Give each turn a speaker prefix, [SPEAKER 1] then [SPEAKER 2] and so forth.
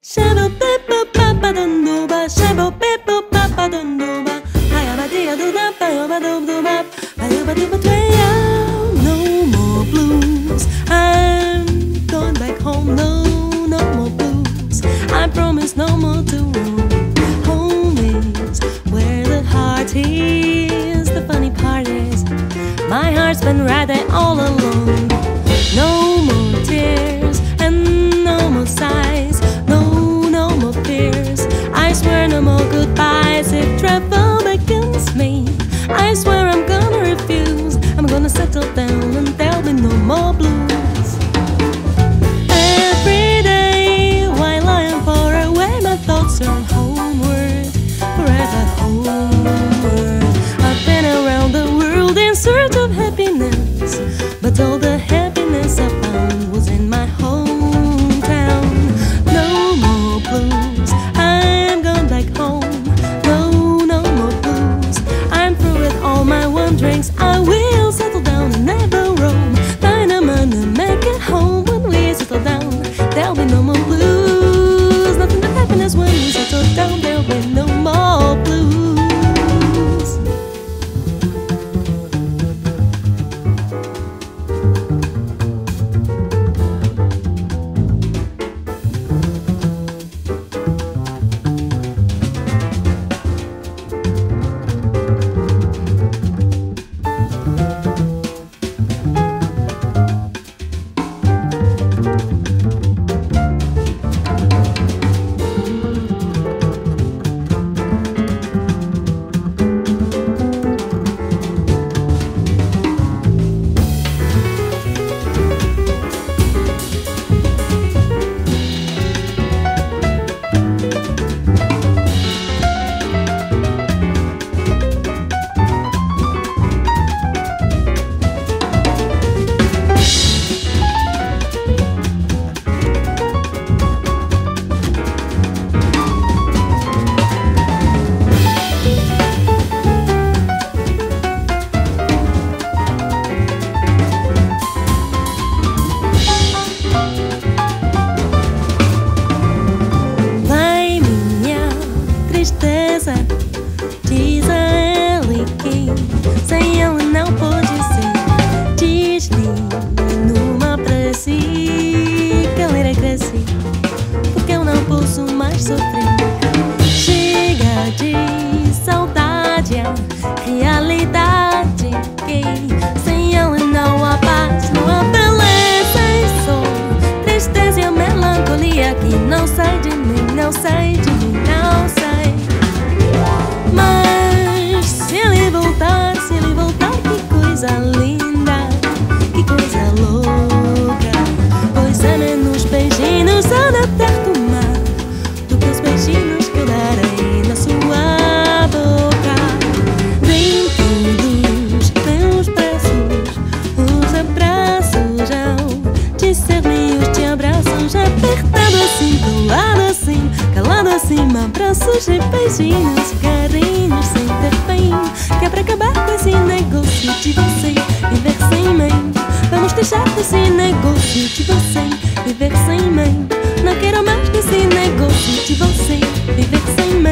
[SPEAKER 1] Shabo bebo papa dondoba, shabo bebo papa dondoba, hayaba dia do da bayoba do do ba, bayoba do batweya. No more blues, I'm going back home. No, no more blues. I promise no more to roam. Home is where the heart is. The funny part is, my heart's been rather. were no more goodbyes. If travel I'll be no more. abraços e beijinhos, carinhos sem ter fim. Que é pra acabar com esse negócio de você viver sem mãe. Vamos deixar esse negócio de você viver sem mãe. Não quero mais desse negócio de você viver sem mãe.